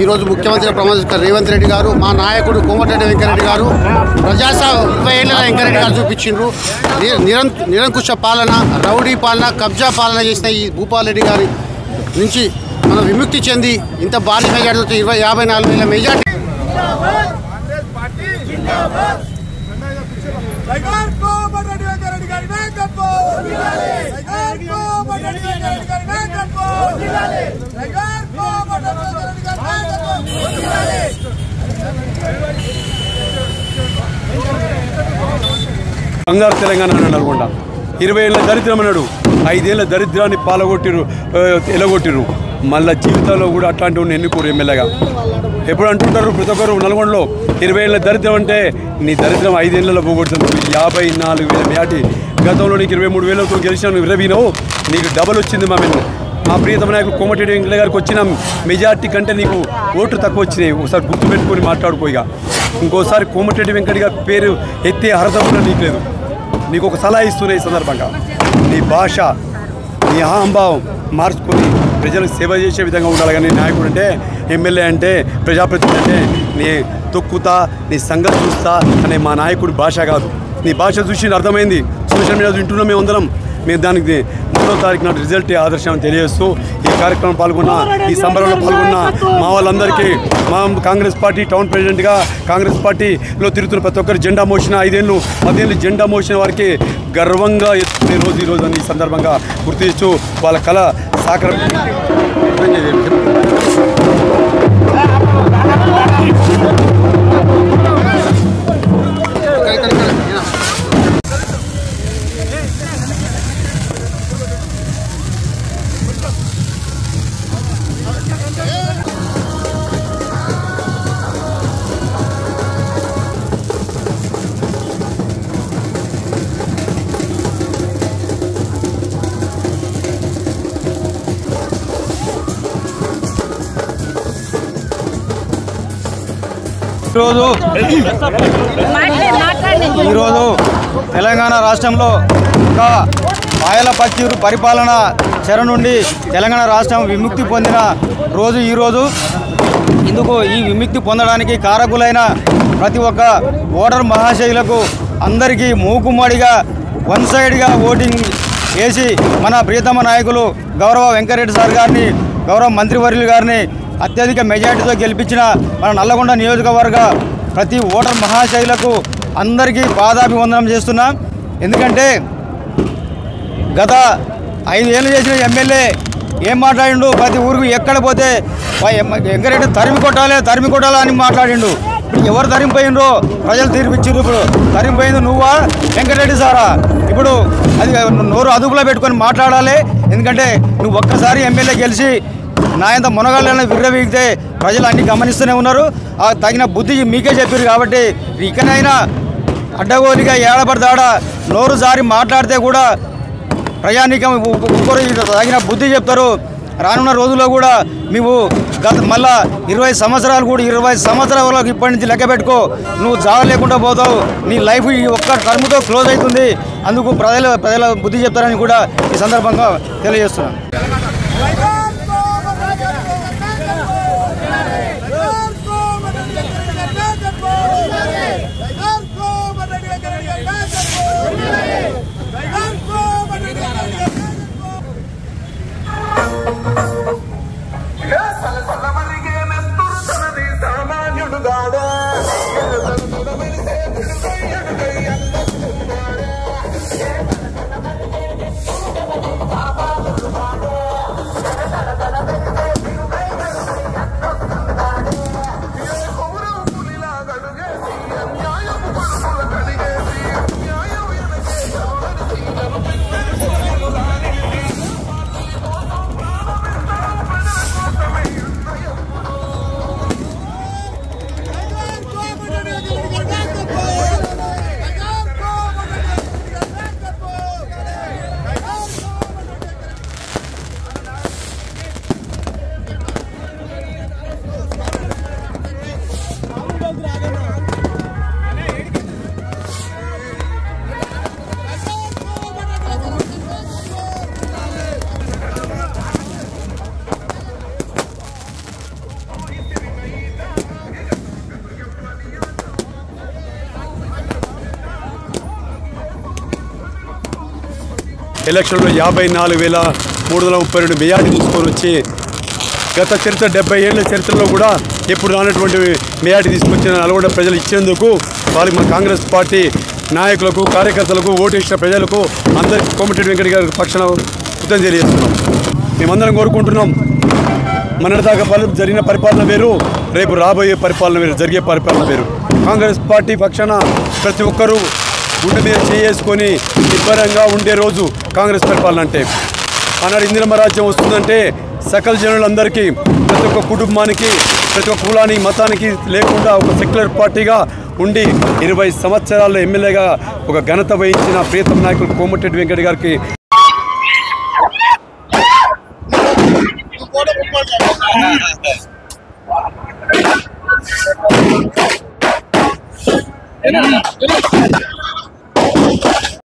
ఈరోజు ముఖ్యమంత్రి ప్రమాణ రేవంత్ రెడ్డి గారు మా నాయకుడు కోమటిరెడ్డి వెంకరెడ్డి గారు ప్రజాసేవ ఇరవై ఏళ్ళ వెంకరెడ్డి గారు చూపించిండ్రు నిరం నిరంకుశ పాలన రౌడీ పాలన కబ్జా పాలన చేసిన ఈ భూపాల్ రెడ్డి గారి నుంచి మనం విముక్తి చెంది ఇంత భారీ మెజార్టీతో ఇరవై యాభై నాలుగు వేల మెజార్టీ నాయకత్వం టైగర్ కో బడ్రెడ్డి వెంకరెడ్డి గారి నాయకత్వం టైగర్ కో బడ్రెడ్డి వెంకరెడ్డి గారి నాయకత్వం బంగారు తెలంగాణ అని అనుకుంటా ఇరవై ఏళ్ళ దరిద్రం అన్నాడు. ఐదేళ్ళ దరిద్రాన్ని పాలగొట్టిరు ఎలగొట్టిరు మళ్ళా జీవితంలో కూడా అట్లాంటి ఉన్న ఎన్నుకోరు ఎమ్మెల్యేగా. ఎప్పుడు అంటుంటారు ప్రతి ఒక్కరు నల్గొండలో ఇరవై ఏళ్ళ దరిద్రం అంటే నీ దరిద్రం ఐదేళ్ళలో పోగొడుతుంది. యాభై నాలుగు వేల మేటి గతంలో నీకు ఇరవై మూడు వేలతో గెలిచిన నువ్వు విరవీనవు. నీకు డబల్ వచ్చింది మా మెన్ మా ప్రియతమ నాయకుడు కోమటిరెడ్డి వెంకయ్య గారికి వచ్చిన మెజార్టీ కంటే నీకు ఓట్లు తక్కువ వచ్చినాయి. ఒకసారి గుర్తుపెట్టుకొని మాట్లాడుకోయిగా ఇంకోసారి కోమటిరెడ్డి వెంకయ్య గారి పేరు ఎత్తే అర్హత కూడా నీకు లేదు. నీకు ఒక సలహా ఇస్తున్న ఈ సందర్భంగా. నీ భాష నీ అహంభావం మార్చుకొని ప్రజలకు సేవ చేసే విధంగా ఉండాలి. కానీ నాయకుడు అంటే ఎమ్మెల్యే అంటే ప్రజాప్రతినిధి అంటే నీ తొక్కుతా నీ సంగతి చూస్తా అనే మా నాయకుడి భాష కాదు. నీ భాష చూసి అర్థమైంది? సోషల్ మీడియా వింటున్నాం మేము అందరం. మేము దానికి మూడో తారీఖు నాడు రిజల్ట్ ఆదర్శం తెలియజేస్తూ కార్యక్రమం పాల్గొన్న ఈ సంబరంలో పాల్గొన్న మా వాళ్ళందరికీ మా కాంగ్రెస్ పార్టీ టౌన్ ప్రెసిడెంట్గా కాంగ్రెస్ పార్టీలో తిరుగుతున్న ప్రతి ఒక్కరు జెండా మోసిన ఐదేళ్ళు పదేళ్ళు జెండా మోసిన వారికి గర్వంగా ఎత్తుకునే రోజు ఈరోజు అని ఈ సందర్భంగా గుర్తిస్తూ వాళ్ళ కళ సాకర. ఈరోజు ఈరోజు తెలంగాణ రాష్ట్రంలో ఒక పాయల పచ్చీరు పరిపాలన చెర నుండి తెలంగాణ రాష్ట్రం విముక్తి పొందిన రోజు ఈరోజు. ఇందుకు ఈ విముక్తి పొందడానికి కారకులైన ప్రతి ఒక్క ఓటర్ మహాశయులకు అందరికీ మూకుమ్మడిగా వన్ సైడ్గా ఓటింగ్ వేసి మన ప్రియతమ నాయకులు గౌరవ వెంకరెడ్డి సార్ గారిని గౌరవ మంత్రివర్యులు గారిని అత్యధిక మెజార్టీతో గెలిపించిన మన నల్లగొండ నియోజకవర్గ ప్రతి ఓటర్ మహాశైలకు అందరికీ పాదాభివందనం చేస్తున్నాం. ఎందుకంటే గత ఐదు ఏళ్ళు చేసిన ఎమ్మెల్యే ఏం మాట్లాడిండు? ప్రతి ఊరికి ఎక్కడ పోతే వెంకరెడ్డి తరిమి కొట్టాలి తరిమి కొట్టాలి అని మాట్లాడిండు. ఇప్పుడు ఎవరు తరిమిపోయిండ్రో? ప్రజలు తీర్పిచ్చిండ్రు ఇప్పుడు. తరిమిపోయింది నువ్వా? వెంకటరెడ్డి సారా? ఇప్పుడు అది నోరు అదుపులో పెట్టుకొని మాట్లాడాలి. ఎందుకంటే నువ్వు ఒక్కసారి ఎమ్మెల్యే గెలిచి నాయంత మునగాళ్ళని విర్రవీగితే ప్రజలు అన్ని గమనిస్తూనే ఉన్నారు. ఆ తగిన బుద్ధి మీకే చెప్పారు కాబట్టి ఇకనైనా అడ్డగోలిగా ఏడబడదాడ నోరు జారి మాట్లాడితే కూడా ప్రయాణికం ఒక్కొక్కరు తగిన బుద్ధి చెప్తారు. రానున్న రోజుల్లో కూడా మేము గత మళ్ళా ఇరవై సంవత్సరాలు కూడా ఇరవై సంవత్సరాల వరకు ఇప్పటి నుంచి లెక్క పెట్టుకో. నువ్వు జాగ లేకుండా పోతావు. నీ లైఫ్ ఈ ఒక్క టర్మ్తో క్లోజ్ అవుతుంది. అందుకు ప్రజల ప్రజల బుద్ధి చెప్తారని కూడా ఈ సందర్భంగా తెలియజేస్తున్నాను. നാടുകാട് ఎలక్షన్లో యాభై నాలుగు వేల మూడు వందల ముప్పై రెండు మెజార్టీ తీసుకొని వచ్చి గత చరిత్ర డెబ్బై ఏళ్ళ చరిత్రలో కూడా ఎప్పుడు రానటువంటి మేయాటి తీసుకొచ్చిన నల్గొండ ప్రజలు ఇచ్చేందుకు వాళ్ళకి మన కాంగ్రెస్ పార్టీ నాయకులకు కార్యకర్తలకు ఓటేసిన ప్రజలకు అందరికీ కోమటిరెడ్డి వెంకట గారి పక్షాన కృతం తెలియజేస్తున్నాం. మేమందరం కోరుకుంటున్నాం మొన్నటిదాకా జరిగిన పరిపాలన వేరు రేపు రాబోయే పరిపాలన వేరు జరిగే పరిపాలన వేరు. కాంగ్రెస్ పార్టీ పక్షాన ప్రతి ఒక్కరూ గుండె మీద చేసుకొని నిబ్బరంగా ఉండే రోజు కాంగ్రెస్ పరిపాలన అంటే. ఆనాడు ఇందిరమ్మ రాజ్యం వస్తుందంటే సకల జనులందరికీ ప్రతి ఒక్క కుటుంబానికి ప్రతి ఒక్క కులానికి మతానికి లేకుండా ఒక సెక్యులర్ పార్టీగా ఉండి ఇరవై సంవత్సరాల్లో ఎమ్మెల్యేగా ఒక ఘనత వహించిన ప్రియతమ నాయకులు కోమటిరెడ్డి వెంకట గారికి